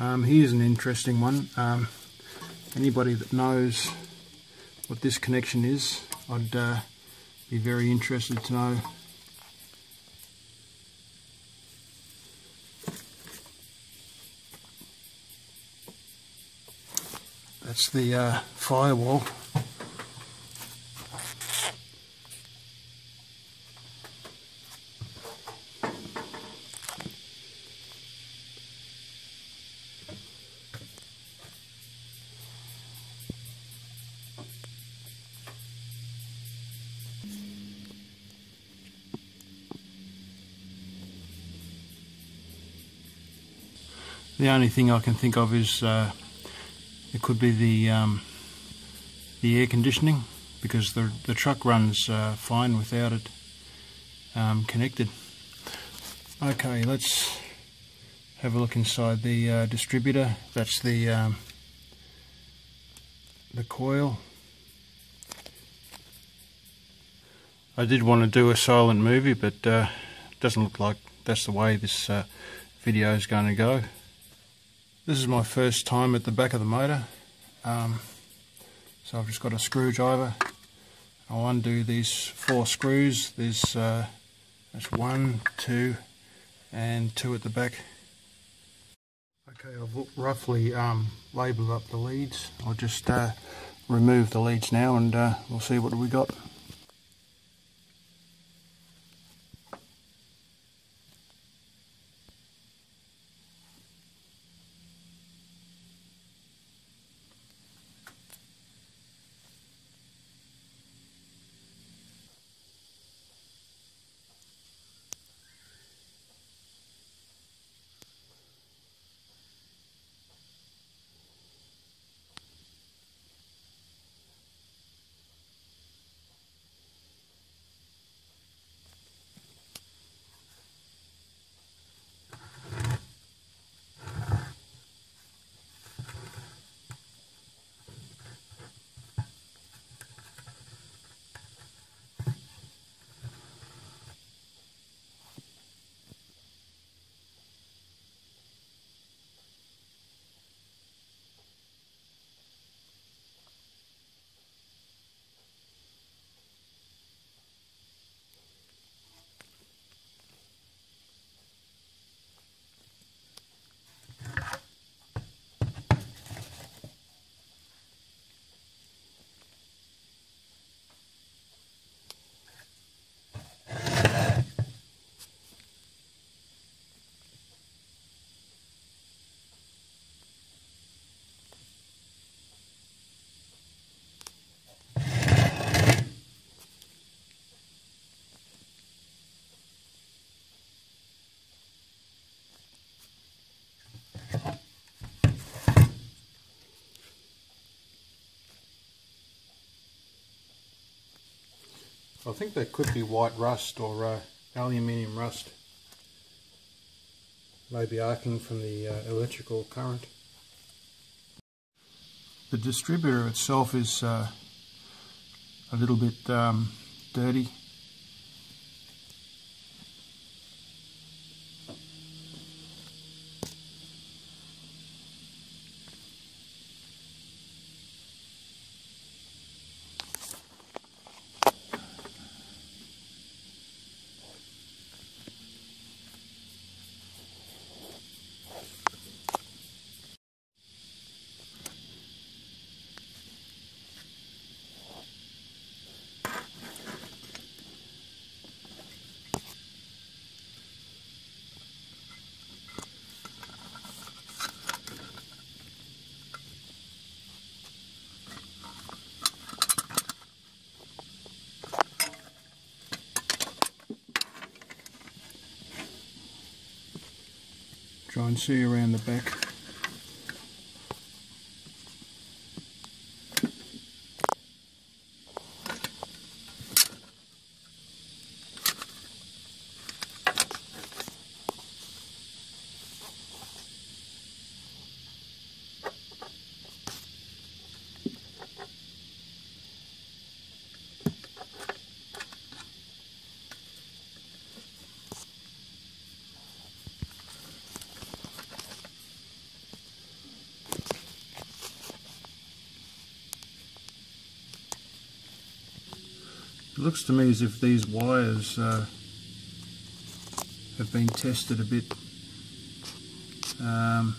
Um, here's an interesting one. Um, anybody that knows what this connection is, I'd uh, be very interested to know. That's the uh, firewall. The only thing I can think of is uh, it could be the um, the air conditioning because the the truck runs uh, fine without it um, connected. Okay, let's have a look inside the uh, distributor. That's the um, the coil. I did want to do a silent movie, but uh, it doesn't look like that's the way this uh, video is going to go. This is my first time at the back of the motor. Um, so I've just got a screwdriver. I'll undo these four screws. There's uh, one, two, and two at the back. Okay, I've roughly um, labelled up the leads. I'll just uh, remove the leads now and uh, we'll see what we got. I think that could be white rust or uh, aluminium rust. Maybe arcing from the uh, electrical current. The distributor itself is uh, a little bit um, dirty. Try and see around the back. Looks to me as if these wires uh, have been tested a bit. Um,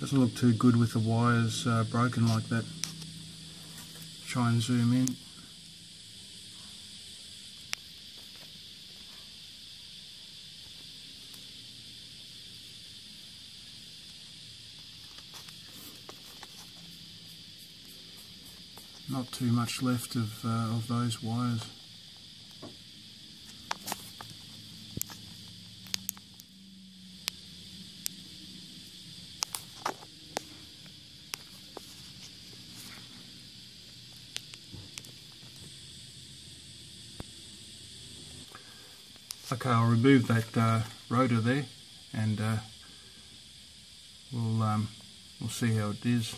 doesn't look too good with the wires uh, broken like that. Try and zoom in. Too much left of, uh, of those wires. Okay, I'll remove that uh, rotor there and uh, we'll, um, we'll see how it is.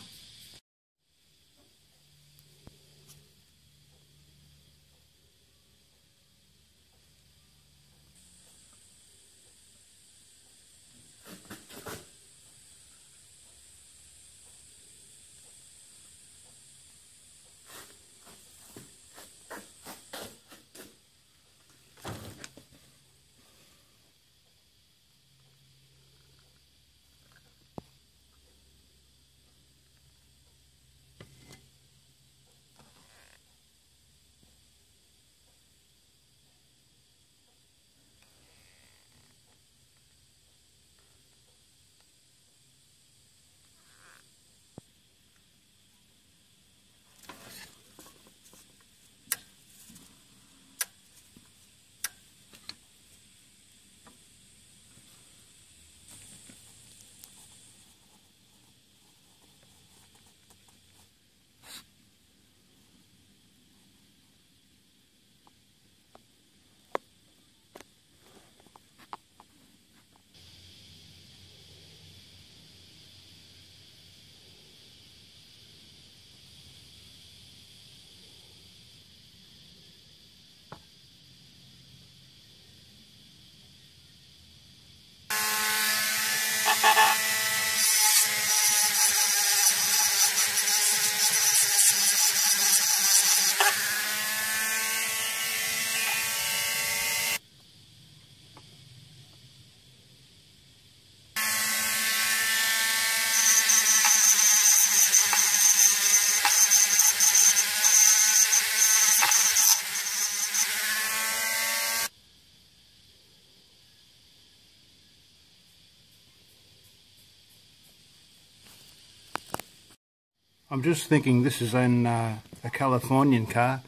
I'm just thinking this is an, uh, a Californian car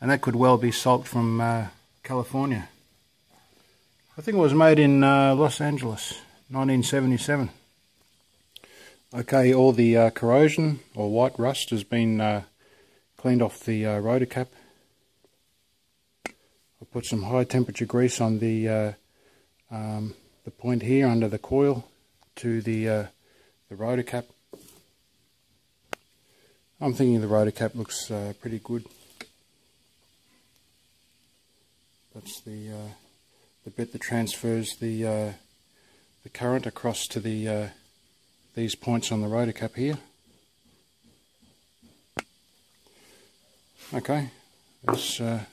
and that could well be salt from uh, California. I think it was made in uh, Los Angeles, 1977. Okay, all the uh, corrosion or white rust has been uh, cleaned off the uh, rotor cap. I put some high temperature grease on the um, the point here under the coil to the the rotor cap I'm thinking the rotor cap looks uh, pretty good. That's the uh, the bit that transfers the uh, the current across to the uh, these points on the rotor cap here. Okay, that's uh,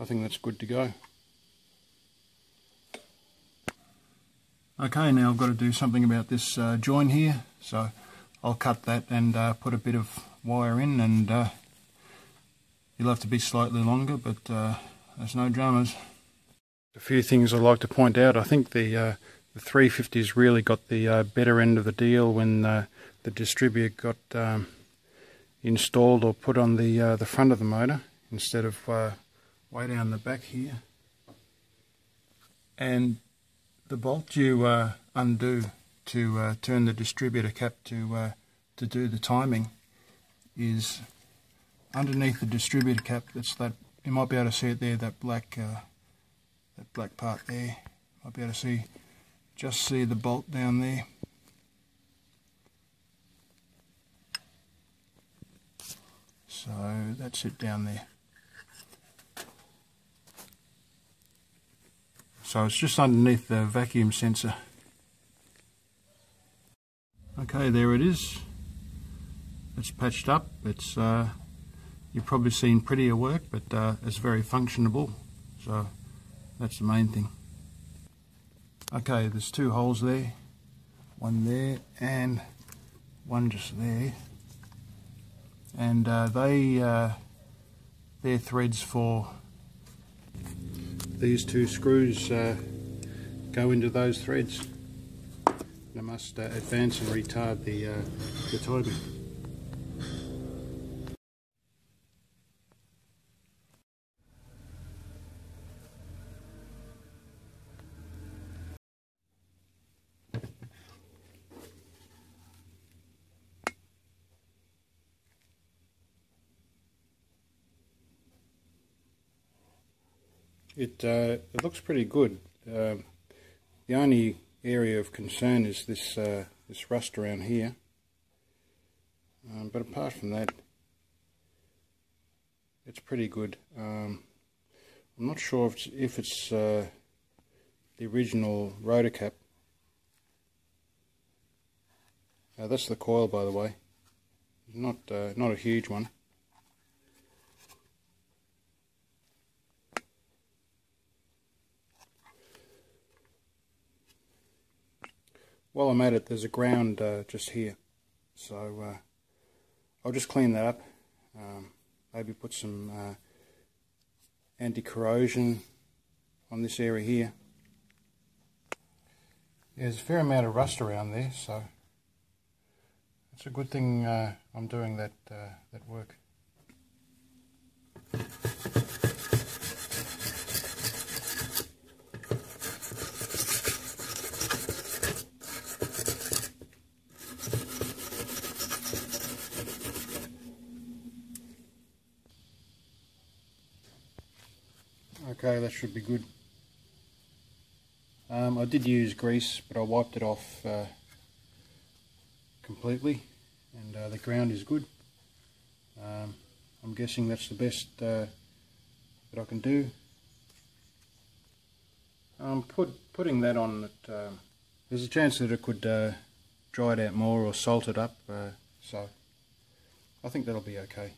I think that's good to go. Okay, now I've got to do something about this uh, join here. So I'll cut that and uh, put a bit of wire in and uh, you'll have to be slightly longer but uh, there's no dramas. A few things I'd like to point out. I think the uh, the 350s really got the uh, better end of the deal when uh, the distributor got um, installed or put on the the front of the motor instead of way down the back here. And the bolt you undo to uh, turn the distributor cap to uh, to do the timing is underneath the distributor cap. That's that you might be able to see it there. That black uh, that black part there. Might be able to see just see the bolt down there. So that's it down there. So it's just underneath the vacuum sensor. Okay, there it is. It's patched up. It's uh, You've probably seen prettier work, but uh, it's very functionable, so that's the main thing. Okay, there's two holes there, one there and one just there, and uh, they uh, they're threads for these two screws uh, go into those threads. They must uh, advance and retard the, uh, the timing. It, uh, it looks pretty good. Um, the only area of concern is this uh, this rust around here. Um, but apart from that, it's pretty good. Um, I'm not sure if it's, if it's uh, the original rotor cap. Uh, that's the coil, by the way. Not uh, not a huge one. While I'm at it, there's a ground uh, just here. So uh, I'll just clean that up. Um, maybe put some uh, anti-corrosion on this area here. There's a fair amount of rust around there, so it's a good thing uh, I'm doing that uh, that work. Okay, that should be good. Um, I did use grease, but I wiped it off uh, completely, and uh, the ground is good. Um, I'm guessing that's the best uh, that I can do. Um, put, putting that on, uh, there's a chance that it could uh, dry it out more or salt it up, uh, so I think that'll be okay.